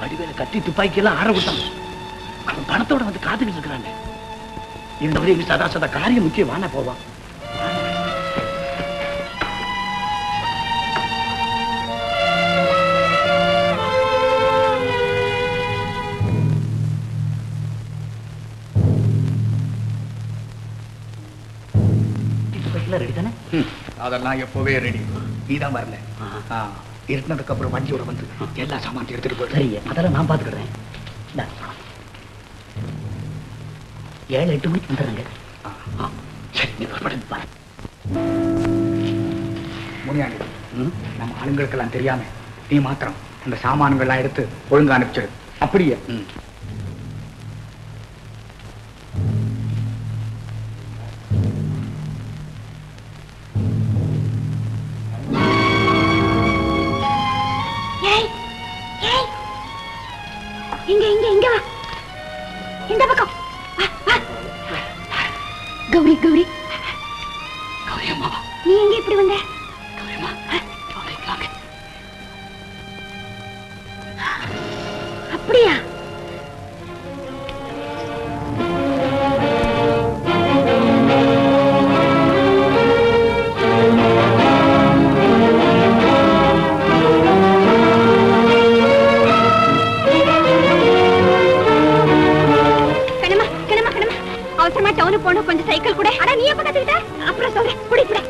வடிவேல கத்தி துப்பாக்கி எல்லாம் ஆற விட்டான். அவன் பணத்தோட வந்து காத்துக்கிட்டு இருக்கிறாங்க இந்த வரை எங்க சதா சதா காரியம் முக்கியம் வானா போவான் ரெடி தானே? அதெல்லாம் எப்பவே ரெடி நீதான் வரல இருட்டினதுக்கு அப்புறம் வண்டியோட வந்து எல்லா சாமான் எடுத்துட்டு போயிடு. சரிங்க. அதெல்லாம் நான் பாத்துக்கிறேன். இந்தா. ஏழு எட்டு மணிக்கு வந்துடுறேங்க. சரி நீ புறப்படுங்க பாரு. முனியாண்டி நம்ம ஆளுங்களுக்கெல்லாம் தெரியாம நீ மாத்திரம் அந்த சாமான்கள்லாம் எடுத்து ஒழுங்கா அனுப்பிச்சிடு. அப்படியே. இங்க இங்க இங்க வா. இந்த பக்கம். கௌரி கௌரி கௌரி. அம்மாவா நீ எங்க இப்படி வந்த? கௌரி அம்மா அப்படியா? அவசரமா டவுனுக்கு கொஞ்சம் சைக்கிள் கூட. அட நீ எப்ப கத்துக்கிட்ட? அப்புறம் சொல்றேன் குடி குடி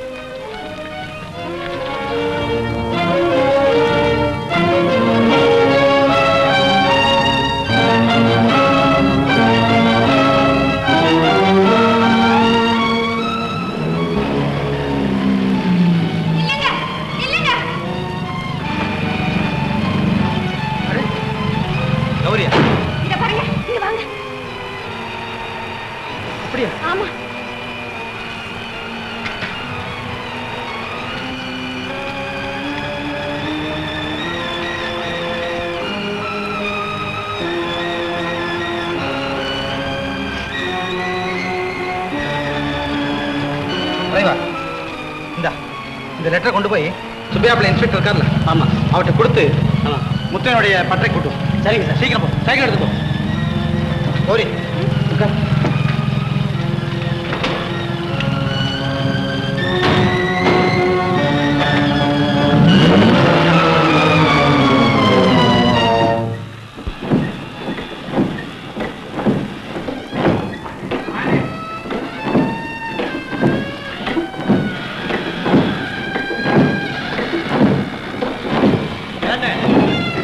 அப்படியா ஆமா. இந்த இந்த லெட்டரை கொண்டு போய் சுப்பையாப்பிள்ள இன்ஸ்பெக்டர் இருக்கார்ல ஆமா. அவர்கிட்ட கொடுத்து முத்தையனுடைய பட்டறை கூட்டு சரிங்க சார் சீக்கிரம் போ. சைக்கிள் எடுத்து போ. கௌரி உட்கார்.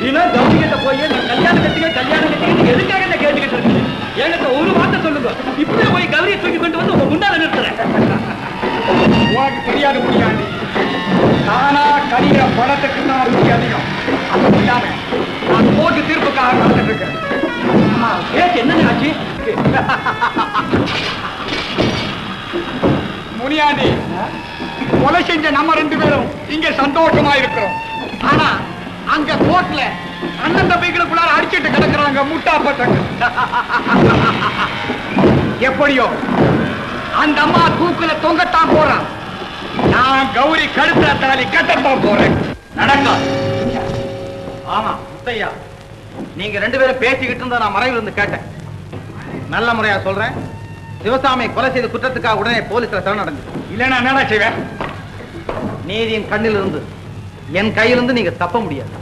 நீனா கௌரி கிட்ட போய் நான் கல்யாணம் கட்டிக்க கல்யாணம் கட்டிக்க எதுக்காக என்ன கேட்டுக்கிட்டு இருக்கு? என்கிட்ட ஒரு வார்த்தை சொல்லுங்க. இப்படியே போய் கௌரியை தூக்கி கொண்டு வந்து உங்க முன்னால நிறுத்துறேன். உனக்கு தெரியாது முடியாது தானா கடிகிற பணத்துக்கு தான் ருச்சி அதிகம். அது இல்லாம நான் போட்டு தீர்ப்புக்காக காத்துட்டு இருக்கேன். ஏச்சு என்ன ஆச்சு? முனியாண்டி கொலை செஞ்ச நம்ம ரெண்டு பேரும் இங்க சந்தோஷமா இருக்கிறோம். ஆனா அங்க கோர்ட்ல அண்ணன் தம்பிகளுக்குள்ளார அடிச்சிட்டு கிடக்குறாங்க முட்டா பசங்க எப்படியோ அந்த அம்மா தூக்குல தொங்கத்தான் போறான். நான் கௌரி கழுத்துல தாலி கட்டத்தான் போறேன். நடக்கும் ஆமா முத்தையா நீங்க ரெண்டு பேரும் பேசிக்கிட்டு இருந்தா நான் மறைவில் இருந்து கேட்டேன். நல்ல முறையா சொல்றேன். சிவசாமி கொலை செய்த குற்றத்துக்காக உடனே போலீஸ்ல சரணடைஞ்சு இல்லைன்னா என்னடா செய்வேன்? நீதியின் கண்ணில் இருந்து என் கையிலிருந்து நீங்க தப்ப முடியாது.